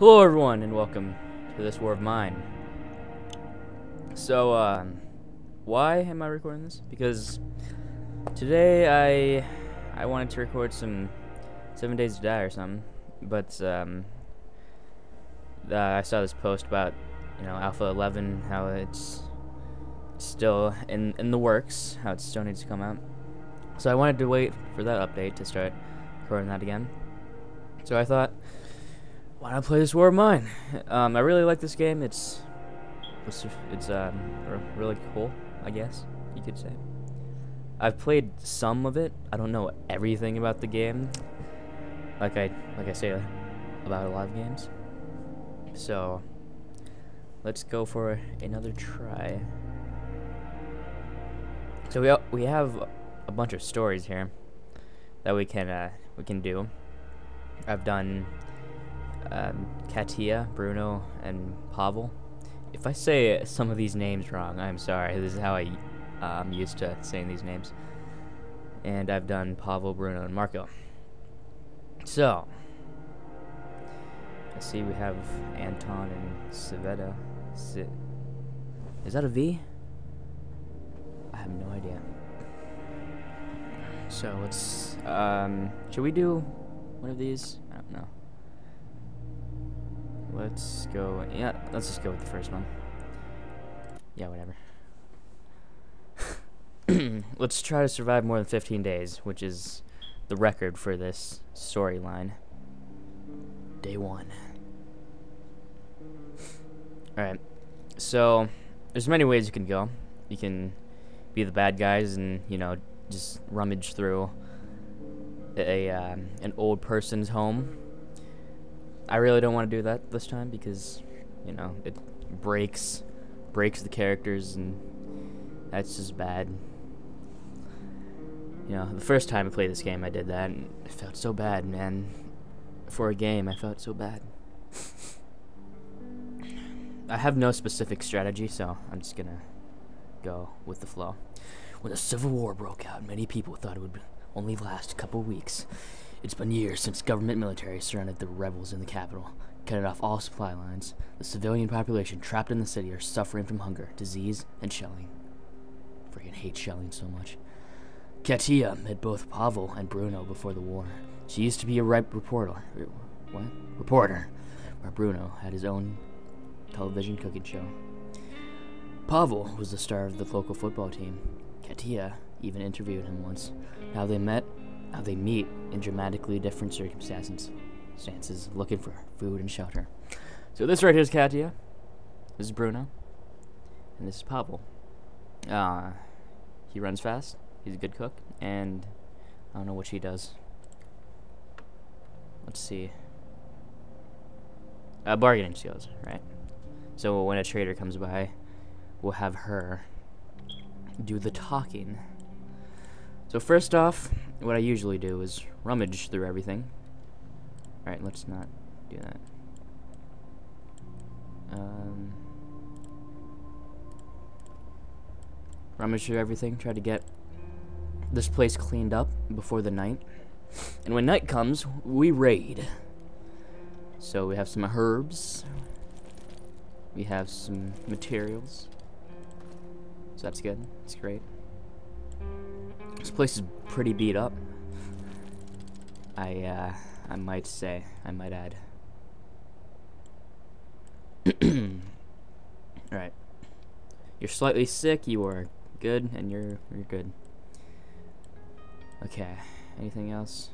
Hello, everyone, and welcome to this war of mine. So, um, why am I recording this? Because today I I wanted to record some Seven Days to Die or something, but um, uh, I saw this post about you know Alpha 11, how it's still in in the works, how it still needs to come out. So I wanted to wait for that update to start recording that again. So I thought why not play this war of mine? Um, I really like this game. It's it's it's um, really cool, I guess you could say. I've played some of it. I don't know everything about the game, like I like I say about a lot of games. So let's go for another try. So we we have a bunch of stories here that we can uh, we can do. I've done um, Katia, Bruno, and Pavel. If I say some of these names wrong, I'm sorry. This is how I, uh, I'm used to saying these names. And I've done Pavel, Bruno, and Marco. So, I see we have Anton and Saveta. Si is that a V? I have no idea. So let's, um, should we do one of these? I don't know. Let's go. Yeah, let's just go with the first one. Yeah, whatever. let's try to survive more than 15 days, which is the record for this storyline. Day one. Alright, so there's many ways you can go. You can be the bad guys and, you know, just rummage through a um, an old person's home I really don't want to do that this time because, you know, it breaks breaks the characters and that's just bad. You know, the first time I played this game I did that and it felt so bad, man. For a game, I felt so bad. I have no specific strategy, so I'm just gonna go with the flow. When the Civil War broke out, many people thought it would only last a couple weeks. It's been years since government military surrounded the rebels in the capital, cutting off all supply lines. The civilian population trapped in the city are suffering from hunger, disease, and shelling. Freaking hate shelling so much. Katia met both Pavel and Bruno before the war. She used to be a ripe reporter. What? Reporter. Where Bruno had his own television cooking show. Pavel was the star of the local football team. Katia even interviewed him once. Now they met how they meet in dramatically different circumstances, stances, looking for food and shelter. So this right here is Katia. This is Bruno. And this is Pavel. Uh, he runs fast. He's a good cook. And I don't know what she does. Let's see. Uh, bargaining skills, right? So when a trader comes by, we'll have her do the talking. So first off, what I usually do is rummage through everything. Alright, let's not do that. Um, rummage through everything, try to get this place cleaned up before the night. And when night comes, we raid. So we have some herbs. We have some materials. So that's good. That's great. This place is pretty beat up. I, uh, I might say, I might add. Alright. You're slightly sick, you are good, and you're, you're good. Okay, anything else?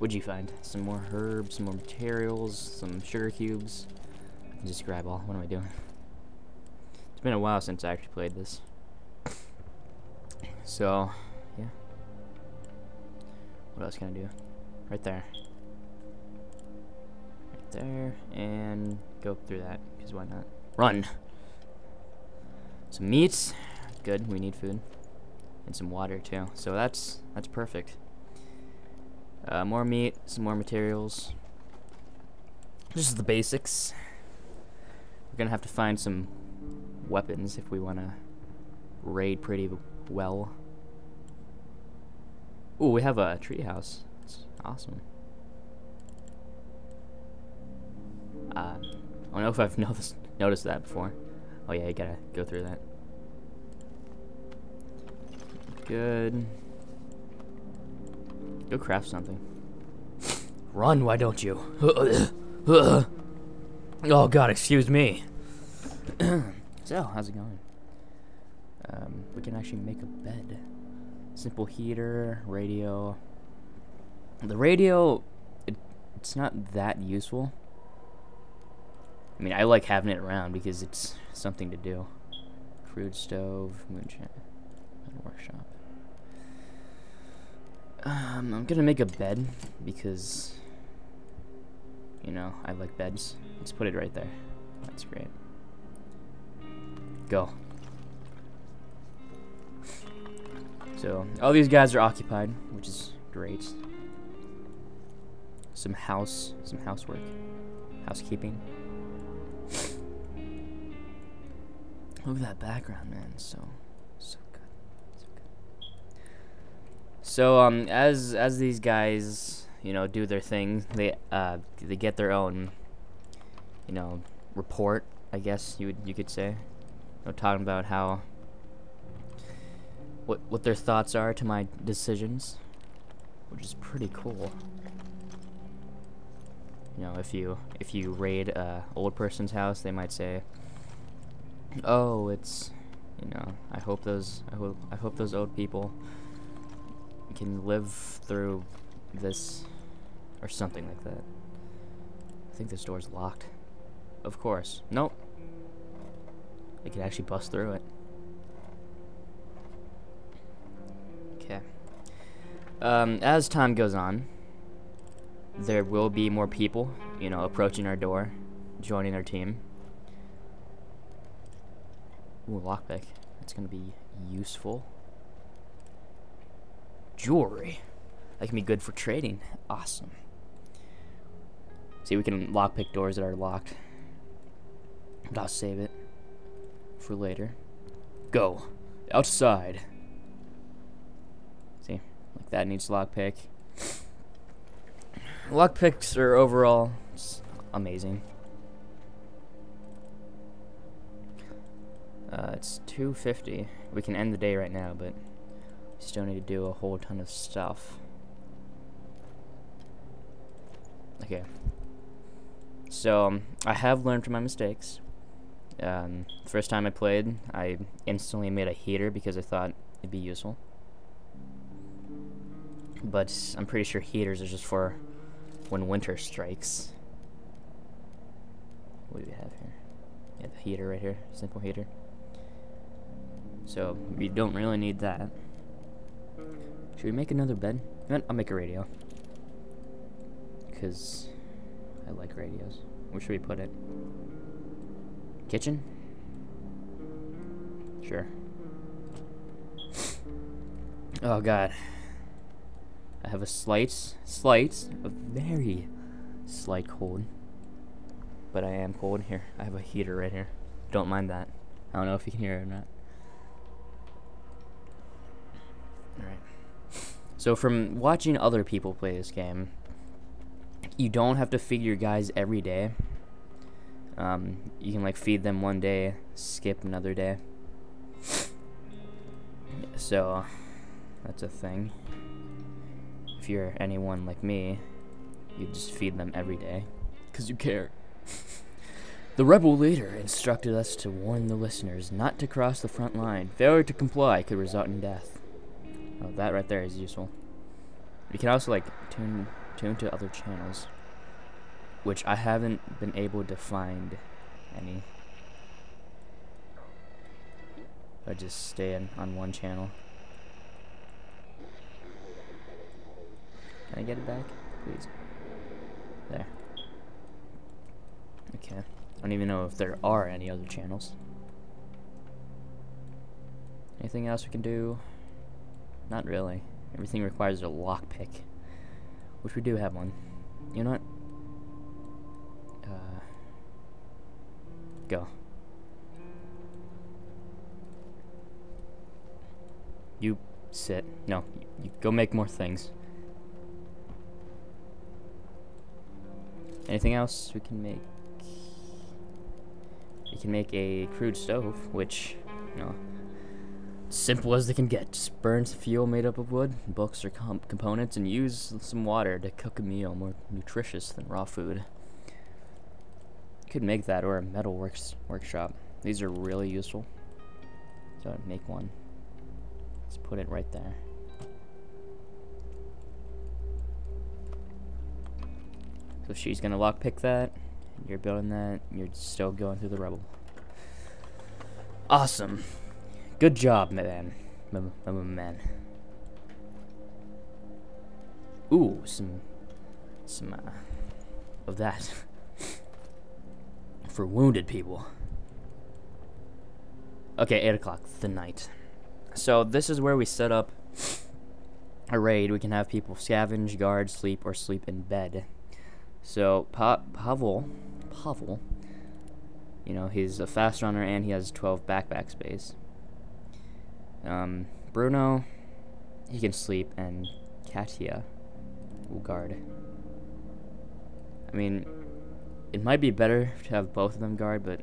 What'd you find? Some more herbs, some more materials, some sugar cubes. Just grab all. What am I doing? It's been a while since I actually played this. So, yeah. What else can I do? Right there. Right there, and go through that, because why not? Run! Some meat. Good, we need food. And some water, too. So that's, that's perfect. Uh, more meat, some more materials. This is the basics. We're gonna have to find some weapons if we want to raid pretty well. Ooh, we have a treehouse. It's awesome. Uh, I don't know if I've noticed noticed that before. Oh yeah, you gotta go through that. Good. Go craft something. Run, why don't you? oh god, excuse me. so, how's it going? Um, we can actually make a bed. Simple heater, radio. The radio, it, it's not that useful. I mean, I like having it around because it's something to do. Crude stove, moonshine, workshop. Um, I'm gonna make a bed because, you know, I like beds. Let's put it right there. That's great. Go. So, all these guys are occupied, which is great. Some house, some housework, housekeeping. Look at that background, man. So, so good, so good. So, um, as as these guys, you know, do their thing, they uh they get their own, you know, report. I guess you would you could say, you know, talking about how what what their thoughts are to my decisions, which is pretty cool. You know, if you if you raid a old person's house, they might say, oh, it's, you know, I hope those, I hope, I hope those old people can live through this, or something like that. I think this door's locked. Of course. Nope. They could actually bust through it. Um, as time goes on, there will be more people, you know, approaching our door, joining our team. Ooh, lockpick. That's gonna be useful. Jewelry. That can be good for trading. Awesome. See, we can lockpick doors that are locked. But I'll save it for later. Go. Outside. Like that needs lockpick. Lockpicks are overall amazing. Uh, it's 250. We can end the day right now, but we still need to do a whole ton of stuff. Okay. So, um, I have learned from my mistakes. Um, first time I played, I instantly made a heater because I thought it'd be useful. But I'm pretty sure heaters are just for when winter strikes. What do we have here? Yeah, the heater right here. Simple heater. So, we don't really need that. Should we make another bed? I'll make a radio. Because I like radios. Where should we put it? Kitchen? Sure. Oh god. I have a slight, slight, a very slight cold. But I am cold here. I have a heater right here. Don't mind that. I don't know if you can hear it or not. Alright. So from watching other people play this game, you don't have to feed your guys every day. Um, you can like feed them one day, skip another day. So that's a thing. If you're anyone like me, you just feed them every day because you care. the rebel leader instructed us to warn the listeners not to cross the front line. Failure to comply could result in death. Oh, that right there is useful. You can also like tune tune to other channels, which I haven't been able to find any. I just stay in, on one channel. Can I get it back, please? There. Okay. I don't even know if there are any other channels. Anything else we can do? Not really. Everything requires a lockpick. Which we do have one. You know what? Uh, go. You sit. No, you, you go make more things. Anything else we can make We can make a crude stove, which, you know, simple as they can get. Just burn some fuel made up of wood, books or com components, and use some water to cook a meal more nutritious than raw food. Could make that or a metal works workshop. These are really useful. So I'd make one. Let's put it right there. So she's gonna lockpick that. You're building that. You're still going through the rubble. Awesome. Good job, man. Man. Ooh, some, some uh, of that for wounded people. Okay, 8 o'clock, the night. So this is where we set up a raid. We can have people scavenge, guard, sleep, or sleep in bed. So pa Pavel, Pavel, you know, he's a fast runner and he has 12 backpack space. Um, Bruno, he can sleep, and Katia will guard. I mean, it might be better to have both of them guard, but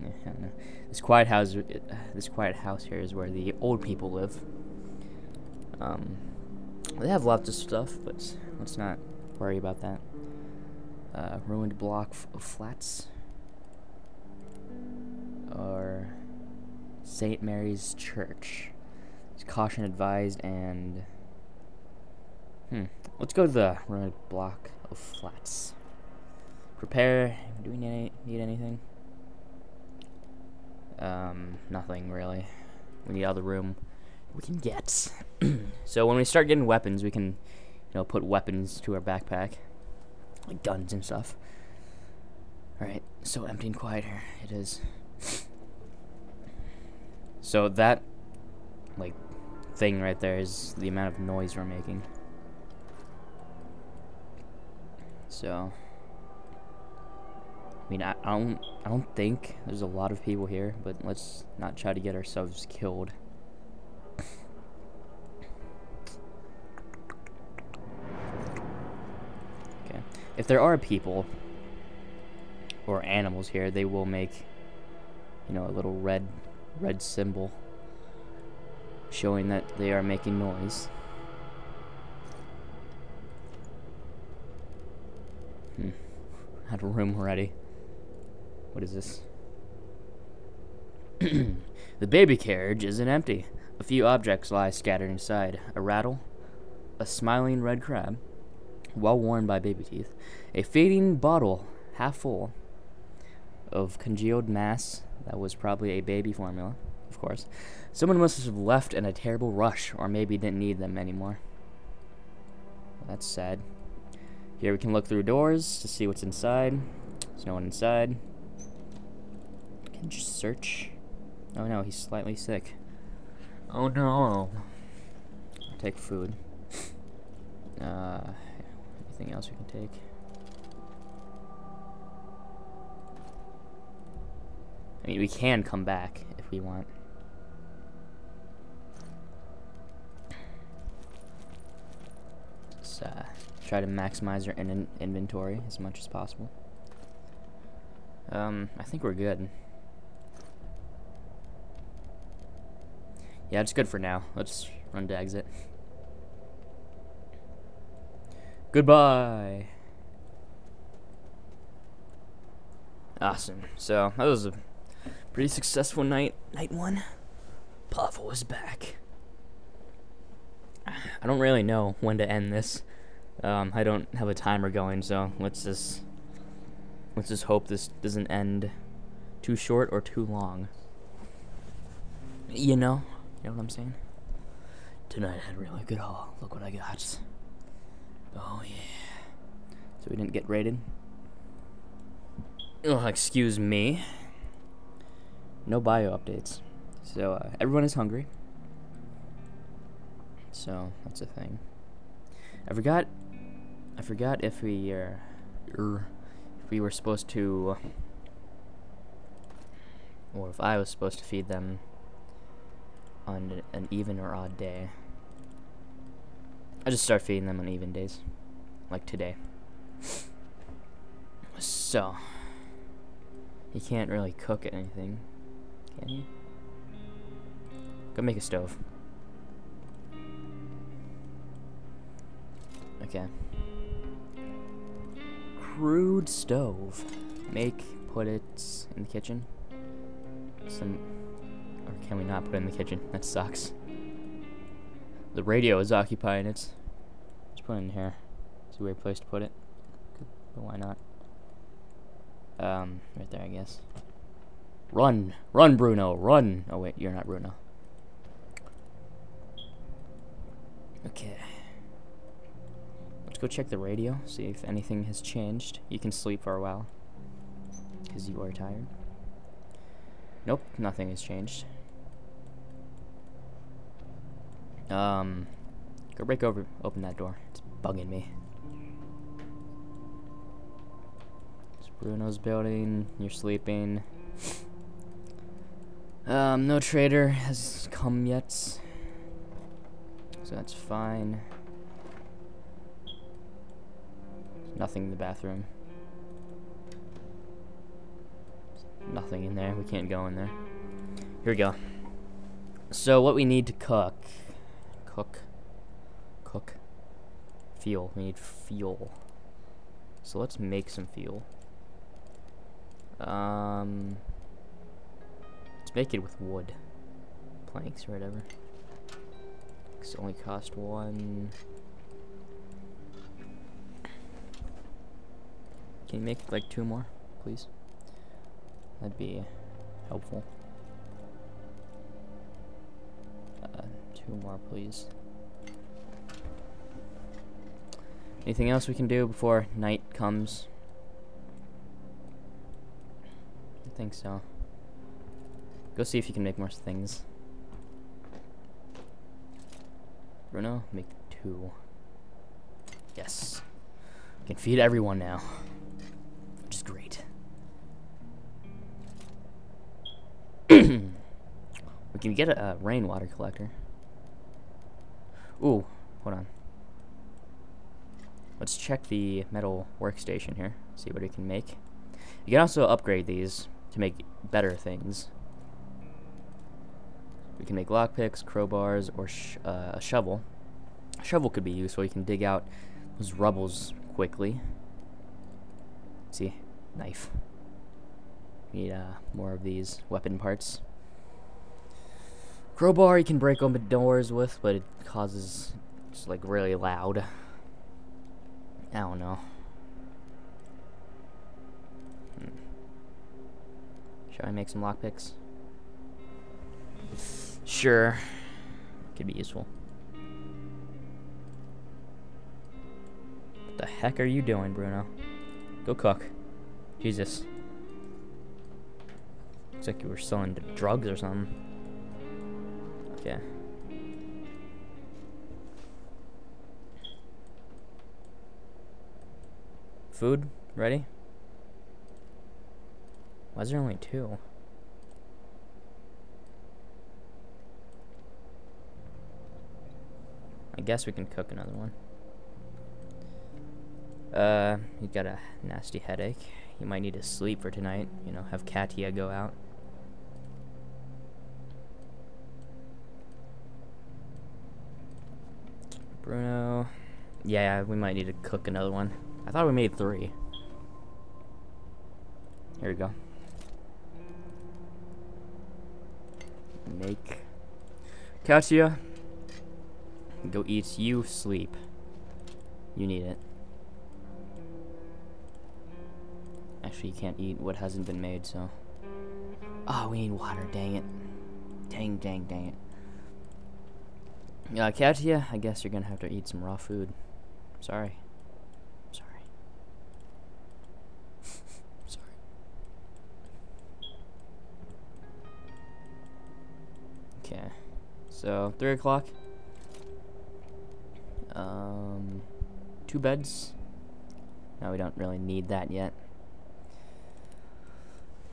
know. This quiet house, this quiet house here is where the old people live. Um, they have lots of stuff, but let's not worry about that. Uh, ruined block of flats, or St. Mary's Church. It's caution advised and hmm. Let's go to the ruined block of flats. Prepare. Do we need, need anything? Um, nothing really. We need all the room we can get. so when we start getting weapons, we can, you know, put weapons to our backpack, like guns and stuff. All right, so empty and quiet here. It is. So that, like, thing right there is the amount of noise we're making. So. I mean, I, I don't, I don't think there's a lot of people here, but let's not try to get ourselves killed. If there are people or animals here, they will make, you know, a little red, red symbol showing that they are making noise. Hmm. Had a room ready. What is this? the baby carriage isn't empty. A few objects lie scattered inside. A rattle, a smiling red crab, well worn by baby teeth, a fading bottle half full of congealed mass that was probably a baby formula, of course. Someone must have left in a terrible rush, or maybe didn't need them anymore. That's sad. Here we can look through doors to see what's inside. There's no one inside can just search. Oh no, he's slightly sick. Oh no. I'll take food. Uh, anything else we can take? I mean, we can come back if we want. Let's uh, try to maximize our in inventory as much as possible. Um, I think we're good. Yeah, it's good for now. Let's run to exit. Goodbye. Awesome. So, that was a pretty successful night. Night one. Pavel was back. I don't really know when to end this. Um, I don't have a timer going, so let's just let's just hope this doesn't end too short or too long. You know? You know what I'm saying? Tonight I had a really good haul. Look what I got. Oh yeah. So we didn't get raided. Oh, excuse me. No bio updates. So uh, everyone is hungry. So that's a thing. I forgot. I forgot if we uh, er, if we were supposed to, or if I was supposed to feed them on an even or odd day. I just start feeding them on even days, like today. So, He can't really cook anything, can he? Go make a stove. Okay. Crude stove. Make, put it in the kitchen. Some, or can we not put it in the kitchen? That sucks. The radio is occupying it. Let's put it in here. It's a weird place to put it. But why not? Um, right there, I guess. Run! Run, Bruno! Run! Oh, wait, you're not Bruno. Okay. Let's go check the radio, see if anything has changed. You can sleep for a while. Because you are tired. Nope, nothing has changed. Um, go break over, open that door. It's bugging me. It's Bruno's building. You're sleeping. Um, no trader has come yet. So that's fine. There's nothing in the bathroom. Nothing in there. We can't go in there. Here we go. So what we need to cook cook, cook, fuel. We need fuel. So let's make some fuel. Um, let's make it with wood, planks or whatever. This only cost one. Can you make like two more, please? That'd be helpful. Two more, please. Anything else we can do before night comes? I think so. Go see if you can make more things. Bruno, make two. Yes. We can feed everyone now. Which is great. we can get a, a rainwater collector. Ooh, hold on. Let's check the metal workstation here, see what we can make. You can also upgrade these to make better things. We can make lockpicks, crowbars, or sh uh, a shovel. A shovel could be useful. You can dig out those rubbles quickly. See, knife. We need uh, more of these weapon parts. Crowbar you can break open doors with, but it causes just like really loud. I don't know. Hmm. Should I make some lockpicks? Sure. Could be useful. What the heck are you doing, Bruno? Go cook. Jesus. Looks like you were selling drugs or something. Okay. Food? Ready? Why is there only two? I guess we can cook another one. Uh, you got a nasty headache. You might need to sleep for tonight. You know, have Katia go out. Bruno. Yeah, we might need to cook another one. I thought we made three. Here we go. Make. Katia. Go eat. You sleep. You need it. Actually, you can't eat what hasn't been made, so. Oh, we need water. Dang it. Dang, dang, dang it. Uh, Katia, I guess you're gonna have to eat some raw food. Sorry. Sorry. Sorry. Okay. So, 3 o'clock. Um, two beds. No, we don't really need that yet.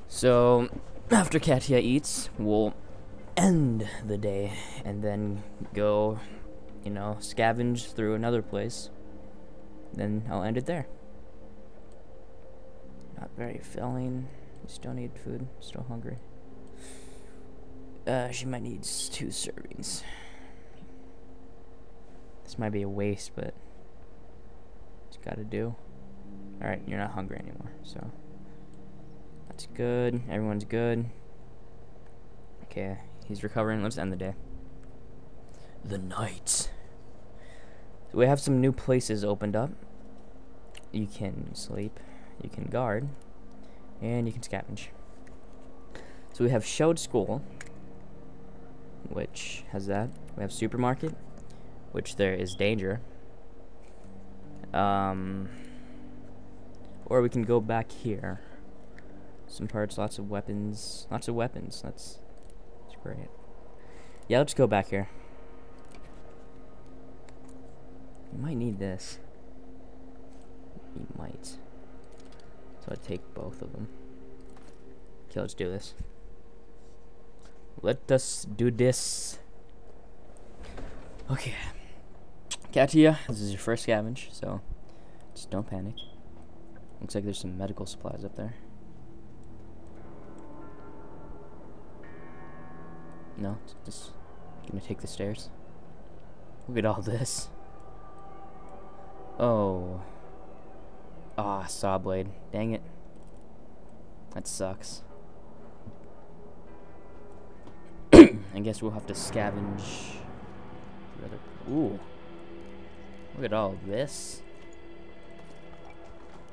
So, after Katia eats, we'll end the day and then go, you know, scavenge through another place. Then I'll end it there. Not very filling. Still need food. Still hungry. Uh, she might need two servings. This might be a waste, but it's gotta do. Alright, you're not hungry anymore, so that's good. Everyone's good. Okay, he's recovering. Let's end the day. The night. So we have some new places opened up. You can sleep, you can guard, and you can scavenge. So we have Shelled School, which has that. We have Supermarket, which there is danger. Um, or we can go back here. Some parts, lots of weapons, lots of weapons. That's, great. Yeah, let's go back here. You might need this. You might. So I take both of them. Okay, let's do this. Let us do this. Okay. Katia, this is your first scavenge, so just don't panic. Looks like there's some medical supplies up there. No, just gonna take the stairs. Look at all this. Oh. Ah, oh, saw blade. Dang it. That sucks. I guess we'll have to scavenge. Ooh. Look at all this.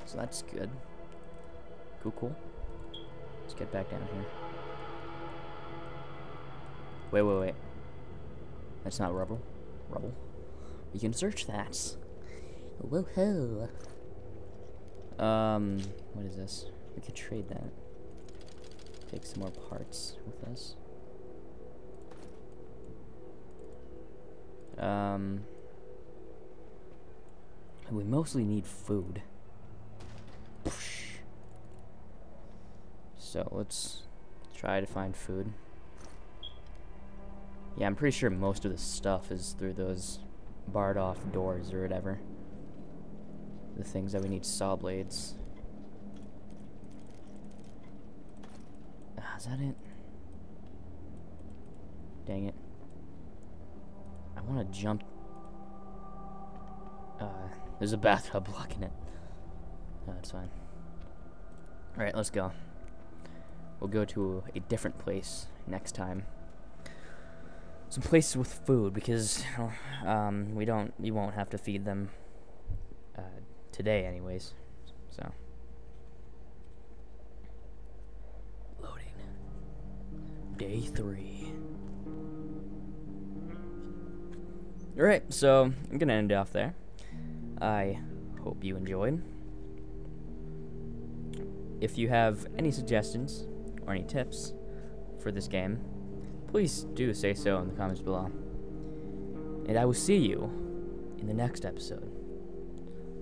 So that's good. Cool, cool. Let's get back down here. Wait, wait, wait. That's not rubble. Rubble. We can search that. Woohoo! Um, what is this? We could trade that. Take some more parts with us. Um, we mostly need food. So let's try to find food. Yeah, I'm pretty sure most of the stuff is through those barred off doors or whatever the things that we need saw blades. Ah, is that it? Dang it. I want to jump. Uh, there's a bathtub blocking it. No, that's fine. Alright, let's go. We'll go to a different place next time. Some places with food, because um, we don't, you won't have to feed them uh, today anyways. So. Loading. Day three. Alright, so I'm gonna end it off there. I hope you enjoyed. If you have any suggestions or any tips for this game, please do say so in the comments below. And I will see you in the next episode.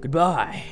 Goodbye.